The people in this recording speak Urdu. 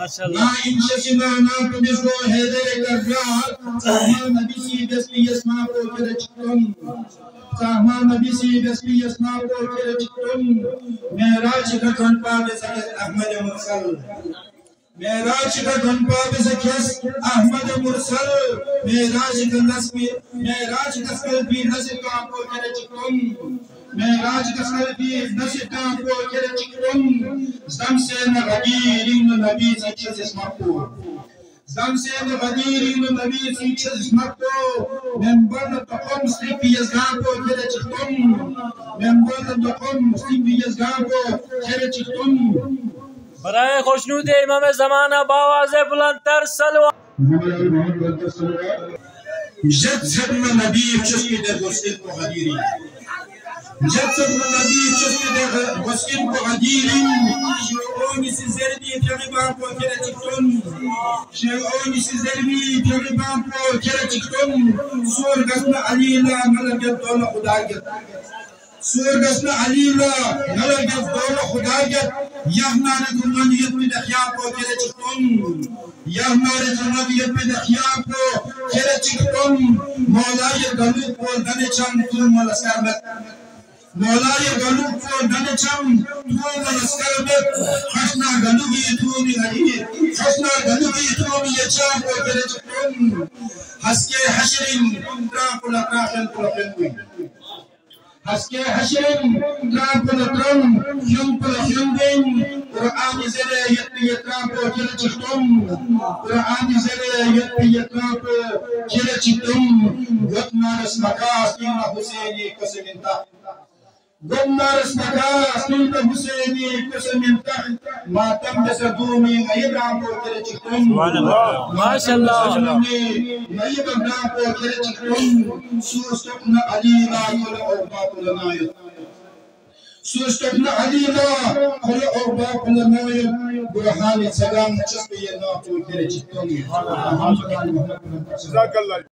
نا انشسنا نا پبسو حیدر کر رہا سامان نبی سی دستی اسما پوچھے چکتن سامان نبی سی دستی اسما پوچھے چکتن میراج کا کھن پاک سکت احمد مرسل میراج کا گھن پاپ سکھس احمد مرسل۔ میراج کا نسبی میراج کا سکلبی نصف کا کو کرے چکم میراج نصف کا کو کرے چکم زم سے نغدیر نبی سکھس اسمہ کو۔ زم سے نغدیر نبی سکھس اسمہ کو۔ ممبر تقم سلیپی یزگان کو کرے چکم ممبر تقم سلیپی یزگان کو کرے چکم برای خوشنود امام زمانہ باواز بلندتر سلوات جد سبنا نبی چسکی در گسکن کو غدیری۔ جد سبنا نبی چسکی در گسکن کو غدیری شیعونی سی زربی تغیبان کو کرا چکتون شیعونی سی زربی تغیبان کو کرا چکتون سور گسنا علیلا ملکت دول خدا گت سور گسنا علیلا ملکت دول خدا گت یهنان گمانیت میں دخیاب کو کرا مولای گلوک کو دن چم تو ملسکرمت مولای گلوک کو دن تو خشنا گلوگی تو می غنی خشنا گلوگی تو می یچام کو کرا چکتون حسکے حشرین رام کلا کراخن کلا خنوی حسکے حشرین رام کلا یم کلا خنوین قرآن زلے یتی یترام کو کرا چکتون قرآن زلے یتی یترام کو کرا چکتون وطنا رسمکا سینا حسینی قسم گمنارس نکاس نلت حسینی قسم انتا ماتم جسا دومی غیب رام کو کرا چکتون ماشاءاللہ نئیب رام کو کرا چکتون سوستقن علی لا کل اوبا کل نایت سوستقن علی لا کل اوبا کل نایت برحانی سلام چسپی ناتو کرا چکتون جزاک اللہ۔